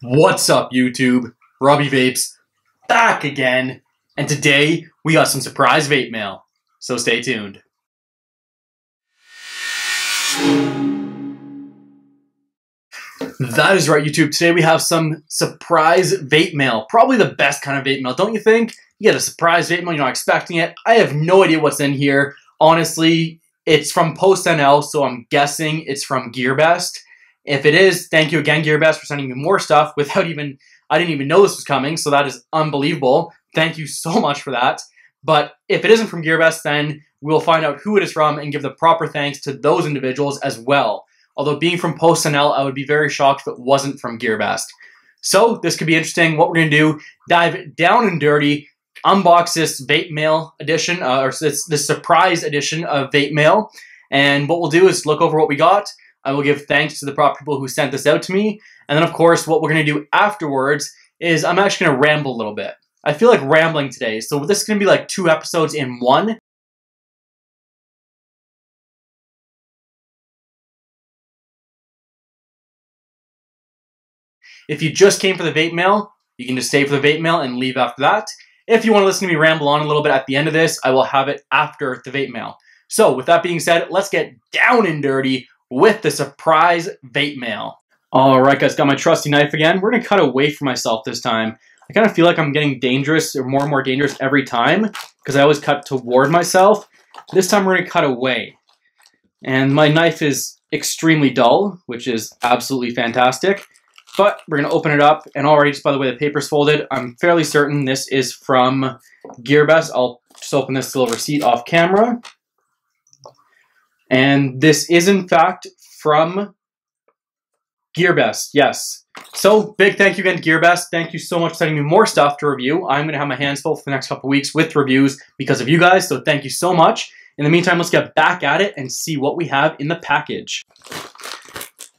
What's up, YouTube? Robbie Vapes back again, and today we got some surprise vape mail. So stay tuned. That is right, YouTube. Today we have some surprise vape mail. Probably the best kind of vape mail, don't you think? You get a surprise vape mail, you're not expecting it. I have no idea what's in here. Honestly, it's from PostNL, so I'm guessing it's from GearBest. If it is, thank you again, GearBest, for sending me more stuff without even, I didn't even know this was coming, so that is unbelievable. Thank you so much for that. But if it isn't from GearBest, then we'll find out who it is from and give the proper thanks to those individuals as well. Although being from PostNL, I would be very shocked if it wasn't from GearBest. So this could be interesting. What we're going to do, dive down and dirty, unbox this Vape Mail edition, uh, or this, this surprise edition of Vape Mail. And what we'll do is look over what we got. I will give thanks to the proper people who sent this out to me. And then, of course, what we're going to do afterwards is I'm actually going to ramble a little bit. I feel like rambling today, so this is going to be like two episodes in one. If you just came for the vape mail, you can just stay for the vape mail and leave after that. If you want to listen to me ramble on a little bit at the end of this, I will have it after the vape mail. So with that being said, let's get down and dirty with the surprise vape mail. All right, guys, got my trusty knife again. We're gonna cut away from myself this time. I kind of feel like I'm getting dangerous or more and more dangerous every time because I always cut toward myself. This time we're gonna cut away. And my knife is extremely dull, which is absolutely fantastic. But we're to open it up, and already, just by the way the paper's folded, I'm fairly certain this is from GearBest. I'll just open this little receipt off camera. And this is, in fact, from GearBest, yes. So, big thank you again to GearBest. Thank you so much for sending me more stuff to review. I'm going to have my hands full for the next couple weeks with reviews because of you guys, so thank you so much. In the meantime, let's get back at it and see what we have in the package.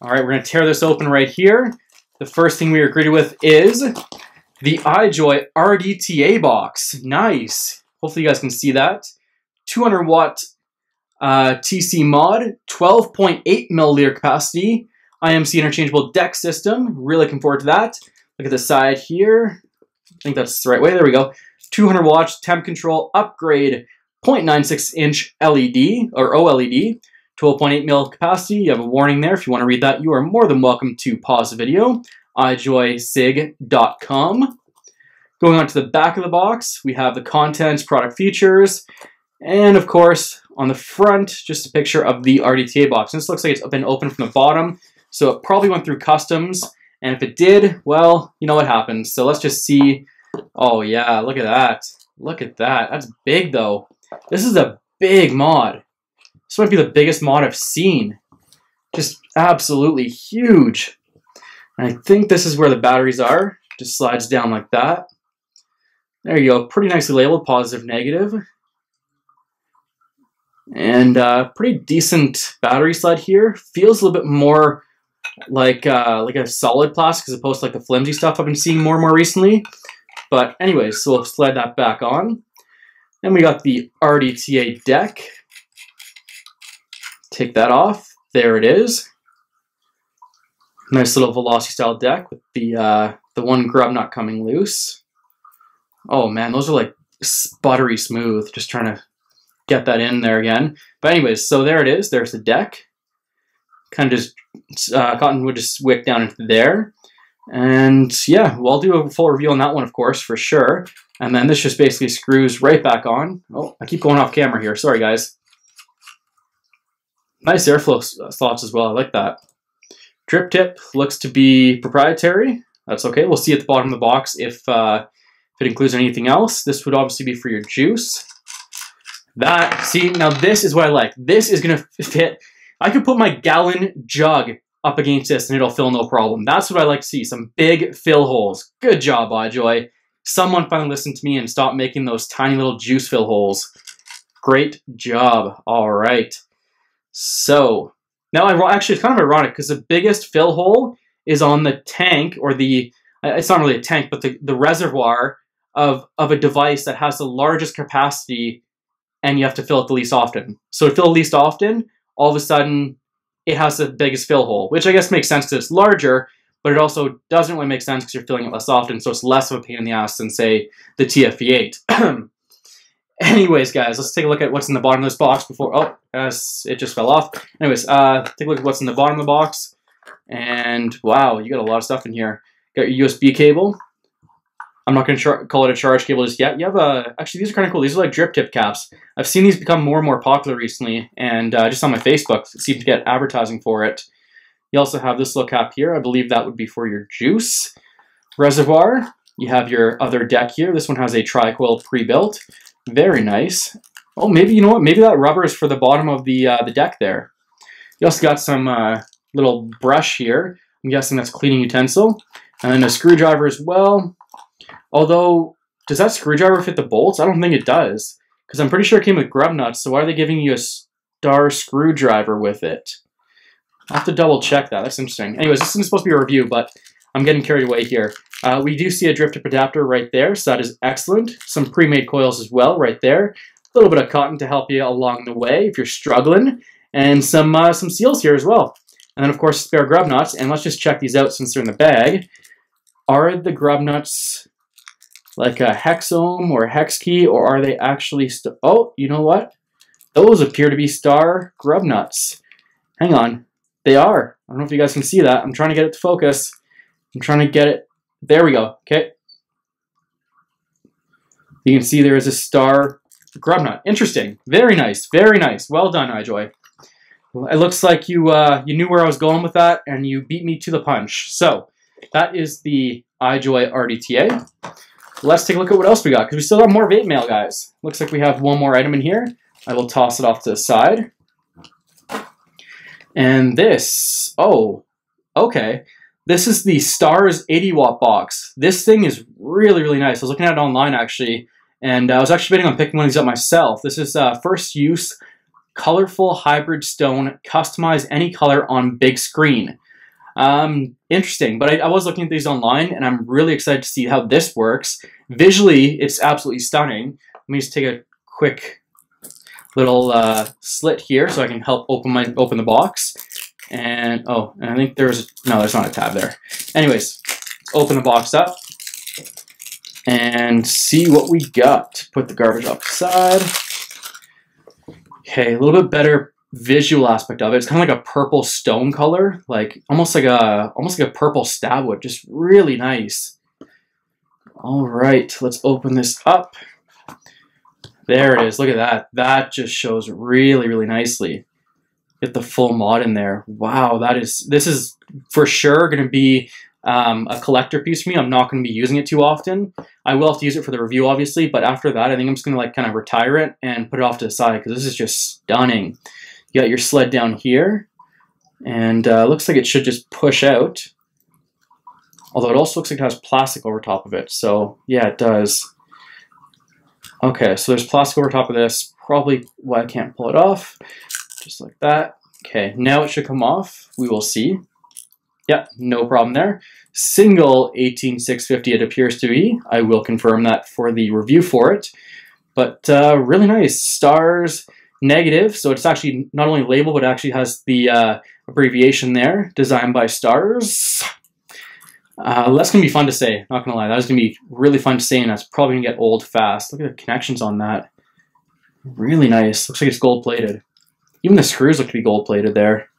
All right, we're going to tear this open right here. The first thing we are greeted with is the iJoy RDTA box. Nice. Hopefully you guys can see that. 200 watt uh, TC mod, 12.8 milliliter capacity, IMC interchangeable deck system. Really looking forward to that. Look at the side here. I think that's the right way. There we go. 200 watts temp control upgrade 0.96 inch LED or OLED. 12.8 mil capacity. You have a warning there. If you want to read that, you are more than welcome to pause the video. ijoycig.com. Going on to the back of the box, we have the contents, product features, and of course, on the front, just a picture of the RDTA box. And this looks like it's been opened from the bottom, so it probably went through customs. And if it did, well, you know what happens. So let's just see. Oh yeah, look at that. Look at that. That's big though. This is a big mod. This might be the biggest mod I've seen. Just absolutely huge. And I think this is where the batteries are. Just slides down like that. There you go. Pretty nicely labeled, positive, negative. And uh, pretty decent battery slide here. Feels a little bit more like uh, like a solid plastic as opposed to like the flimsy stuff I've been seeing more and more recently. But anyways, so we'll slide that back on. Then we got the RDTA deck. Take that off. There it is. Nice little Velocity style deck with the uh, the one grub not coming loose. Oh man, those are like buttery smooth. Just trying to get that in there again. But anyways, so there it is. There's the deck. Kind of just uh, cottonwood just wick down into there. And yeah, well, I'll do a full review on that one, of course, for sure. And then this just basically screws right back on. Oh, I keep going off camera here. Sorry, guys. Nice airflow slots as well. I like that. Drip tip looks to be proprietary. That's okay. We'll see at the bottom of the box if, uh, if it includes anything else. This would obviously be for your juice. That, see, now this is what I like. This is to fit. I could put my gallon jug up against this and it'll fill no problem. That's what I like to see. Some big fill holes. Good job, iJoy. Someone finally listened to me and stopped making those tiny little juice fill holes. Great job. All right. So now I actually it's kind of ironic because the biggest fill hole is on the tank or the uh, it's not really a tank, but the, the reservoir of of a device that has the largest capacity and you have to fill it the least often. So to fill the least often, all of a sudden it has the biggest fill hole, which I guess makes sense because it's larger, but it also doesn't really make sense because you're filling it less often, so it's less of a pain in the ass than, say, the TFV8. Anyways, guys, let's take a look at what's in the bottom of this box before... Oh, yes, it just fell off. Anyways, uh, take a look at what's in the bottom of the box. And, wow, you got a lot of stuff in here. Got your USB cable. I'm not going to call it a charge cable just yet. You have a... Actually, these are kind of cool. These are like drip tip caps. I've seen these become more and more popular recently, and uh, just on my Facebook, seem to get advertising for it. You also have this little cap here. I believe that would be for your juice reservoir. You have your other deck here. This one has a tri-coil pre-built. Very nice. Oh, maybe, you know what? Maybe that rubber is for the bottom of the, uh, the deck there. You also got some uh, little brush here. I'm guessing that's cleaning utensil. And then a screwdriver as well. Although, does that screwdriver fit the bolts? I don't think it does. Because I'm pretty sure it came with grub nuts, so why are they giving you a star screwdriver with it? i have to double check that. That's interesting. Anyways, this isn't supposed to be a review, but I'm getting carried away here. Uh, we do see a drip tip adapter right there, so that is excellent. Some pre-made coils as well right there. A little bit of cotton to help you along the way if you're struggling. And some, uh, some seals here as well. And then, of course, spare grub nuts. And let's just check these out since they're in the bag. Are the grub nuts like a hex ohm or hex key, or are they actually... oh, you know what? Those appear to be star grub nuts. Hang on. They are. I don't know if you guys can see that. I'm trying to get it to focus. I'm trying to get it. There we go. Okay. You can see there is a star grub nut. Interesting. Very nice. Very nice. Well done, iJoy. It looks like you uh, you knew where I was going with that, and you beat me to the punch. So that is the iJoy RDTA. Let's take a look at what else we got, because we still have more vape mail, guys. Looks like we have one more item in here. I will toss it off to the side. And this, oh, okay. This is the Starss 80 watt box. This thing is really, really nice. I was looking at it online actually, and I was actually bidding on picking one of these up myself. This is uh, first use colorful hybrid stone, customize any color on big screen. Um, interesting, but I, I, was looking at these online, and I'm really excited to see how this works. Visually, it's absolutely stunning. Let me just take a quick little uh, slit here so I can help open my open the box. And oh, and I think there's no, there's not a tab there. Anyways, open the box up and see what we got. Put the garbage off the side. Okay, a little bit better visual aspect of it. It's kind of like a purple stone color, like almost like a almost like a purple stab wood. Just really nice. All right, let's open this up. There it is. Look at that. That just shows really, really nicely. Get the full mod in there. Wow, that is, this is for sure going to be um, a collector piece for me. I'm not going to be using it too often. I will have to use it for the review, obviously, but after that, I think I'm just going to like kind of retire it and put it off to the side because this is just stunning. You got your sled down here, and uh, looks like it should just push out. Although it also looks like it has plastic over top of it, so yeah, it does. Okay, so there's plastic over top of this. Probably why I can't pull it off. Just like that. Okay, now it should come off. We will see. Yep, no problem there. Single 18650 it appears to be. I will confirm that for the review for it. But uh, really nice. Starss negative, so it's actually not only labeled, but actually has the uh, abbreviation there. Designed by Starss. Uh, that's going to be fun to say, not going to lie. That is going to be really fun to say, and that's probably going to get old fast. Look at the connections on that. Really nice. Looks like it's gold-plated. Even the screws look to be gold-plated there.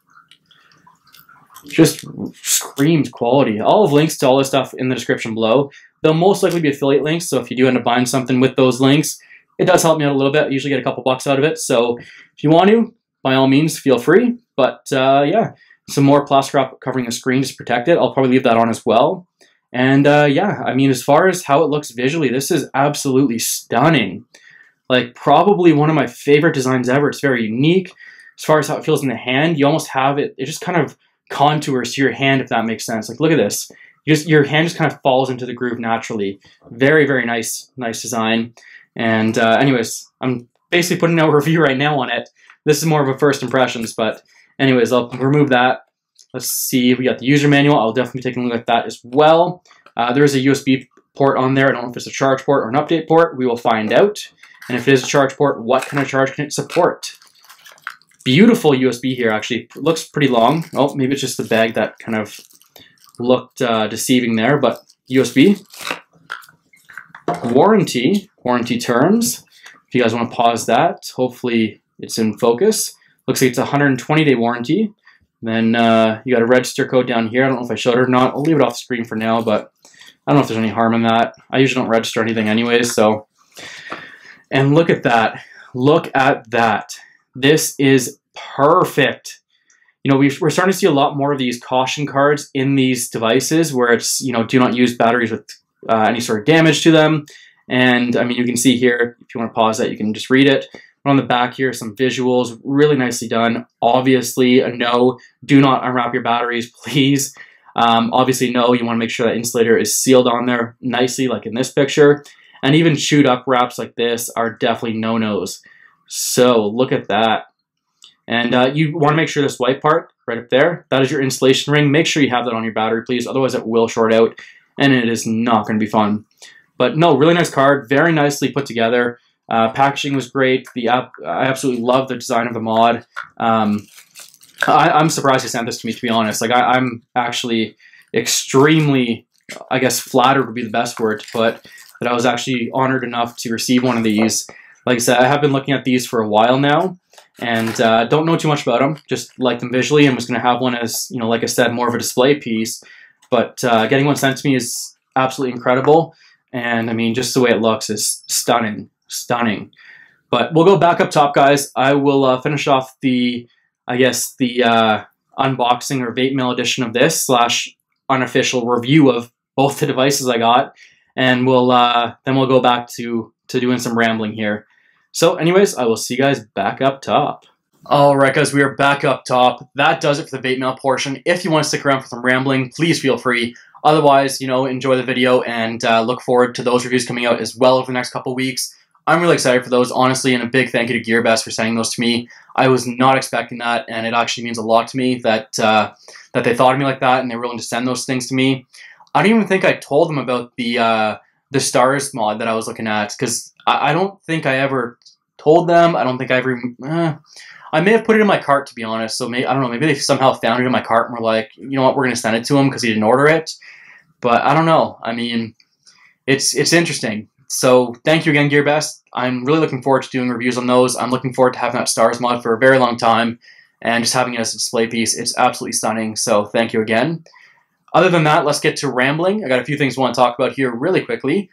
Just screams quality. I'll have links to all this stuff in the description below. They'll most likely be affiliate links, so if you do end up buying something with those links, it does help me out a little bit. I usually get a couple bucks out of it, so if you want to, by all means, feel free. But uh, yeah, some more plastic wrap covering the screen to protect it. I'll probably leave that on as well. And uh, yeah, I mean, as far as how it looks visually, this is absolutely stunning. Like probably one of my favorite designs ever. It's very unique. As far as how it feels in the hand, you almost have it, it just kind of contours to your hand, if that makes sense. Like look at this. You just Your hand just kind of falls into the groove naturally. Very, very nice, nice design. And uh, anyways, I'm basically putting out a review right now on it. This is more of a first impressions, but Anyways, I'll remove that. Let's see, we got the user manual. I'll definitely be taking a look at that as well. Uh, there is a USB port on there. I don't know if it's a charge port or an update port. We will find out. And if it is a charge port, what kind of charge can it support? Beautiful USB here, actually. It looks pretty long. Oh, maybe it's just the bag that kind of looked uh, deceiving there, but USB. Warranty, warranty terms. If you guys want to pause that, hopefully it's in focus. Looks like it's a 120 day warranty. Then uh, you got a register code down here. I don't know if I showed it or not. I'll leave it off the screen for now, but I don't know if there's any harm in that. I usually don't register anything anyways, so. And look at that. Look at that. This is perfect. You know, we are starting to see a lot more of these caution cards in these devices where it's, you know, do not use batteries with uh, any sort of damage to them. And I mean, you can see here, if you want to pause that, you can just read it. But On the back here, some visuals, really nicely done. Obviously, a no, do not unwrap your batteries, please. Um, obviously, no, you want to make sure that insulator is sealed on there nicely, like in this picture. And even chewed up wraps like this are definitely no-nos. So look at that. And uh, you want to make sure this white part right up there, that is your insulation ring. Make sure you have that on your battery, please. Otherwise, it will short out, and it is not going to be fun. But no, really nice card, very nicely put together. Uh, packaging was great. The app, I absolutely love the design of the mod. Um, I, am surprised he sent this to me, to be honest. Like, I, am actually extremely, I guess, flattered would be the best word to put, that I was actually honored enough to receive one of these. Like I said, I have been looking at these for a while now, and uh, don't know too much about them. Just like them visually, and was going to have one as, you know, like I said, more of a display piece. But uh, getting one sent to me is absolutely incredible. And I mean, just the way it looks is stunning, stunning. But we'll go back up top, guys. I will uh, finish off the I guess, the uh, unboxing or vape mail edition of this slash unofficial review of both the devices I got, and we'll uh, then we'll go back to to doing some rambling here. So, anyways, I will see you guys back up top. All right, guys, we are back up top. That does it for the vape mail portion. If you want to stick around for some rambling, please feel free. Otherwise, you know, enjoy the video and uh, look forward to those reviews coming out as well over the next couple weeks. I'm really excited for those, honestly, and a big thank you to GearBest for sending those to me. I was not expecting that, and it actually means a lot to me that uh, that they thought of me like that and they're willing to send those things to me. I don't even think I told them about the uh, the Starss mod that I was looking at because I, I, don't think I ever told them. I don't think I ever. Eh, I may have put it in my cart to be honest. So maybe I don't know. Maybe they somehow found it in my cart and were like, you know what, we're gonna send it to him because he didn't order it. But I don't know. I mean, it's it's interesting. So thank you again, GearBest. I'm really looking forward to doing reviews on those. I'm looking forward to having that Starss mod for a very long time and just having it as a display piece. It's absolutely stunning, so thank you again. Other than that, let's get to rambling. I got a few things I want to talk about here really quickly.